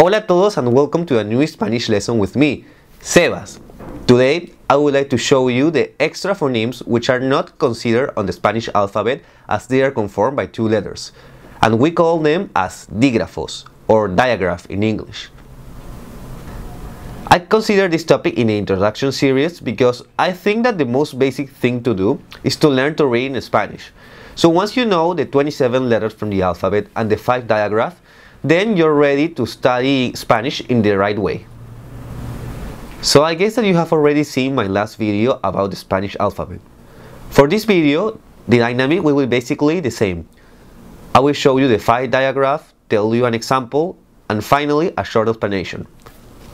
Hola a todos and welcome to a new Spanish lesson with me, Sebas. Today, I would like to show you the extra phonemes which are not considered on the Spanish alphabet as they are conformed by two letters, and we call them as dígrafos, or digraph in English. I consider this topic in the introduction series because I think that the most basic thing to do is to learn to read in Spanish. So once you know the 27 letters from the alphabet and the 5 digraphs, then you're ready to study Spanish in the right way. So I guess that you have already seen my last video about the Spanish alphabet. For this video, the dynamic will be basically the same. I will show you the 5 digraph, tell you an example, and finally a short explanation.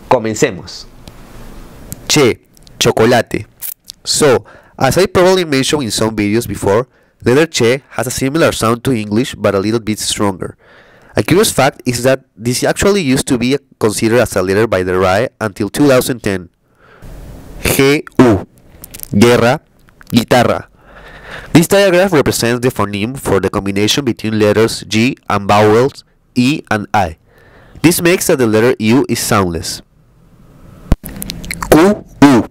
Comencemos. Che, chocolate. So, as I probably mentioned in some videos before, the letter che has a similar sound to English but a little bit stronger. A curious fact is that this actually used to be considered as a letter by the RAE until 2010. G-U, guerra, guitarra. This digraph represents the phoneme for the combination between letters G and vowels E and I. This makes that the letter U is soundless. Q-U,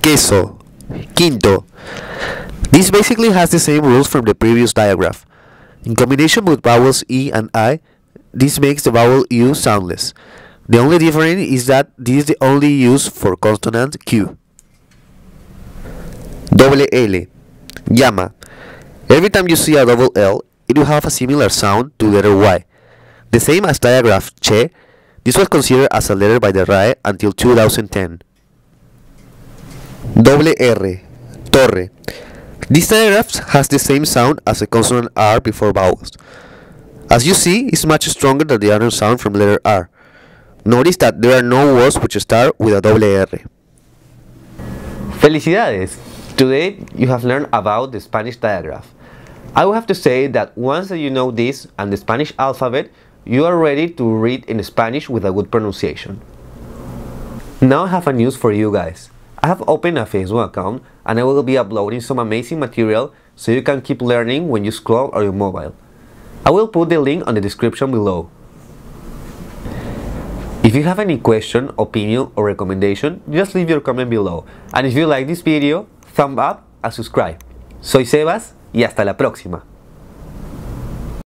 queso, quinto. This basically has the same rules from the previous digraph. In combination with vowels E and I, this makes the vowel U soundless. The only difference is that this is the only use for consonant Q. Double L, llama. Every time you see a double L, it will have a similar sound to letter Y. The same as digraph che, this was considered as a letter by the RAE until 2010. Double R, torre. This digraph has the same sound as the consonant R before vowels. As you see, it's much stronger than the other sound from letter R. Notice that there are no words which start with a double R. Felicidades! Today you have learned about the Spanish digraph. I will have to say that once you know this and the Spanish alphabet, you are ready to read in Spanish with a good pronunciation. Now I have a news for you guys. I have opened a Facebook account and I will be uploading some amazing material so you can keep learning when you scroll on your mobile. I will put the link on the description below. If you have any question, opinion or recommendation, just leave your comment below. And if you like this video, thumb up and subscribe. Soy Sebas y hasta la próxima.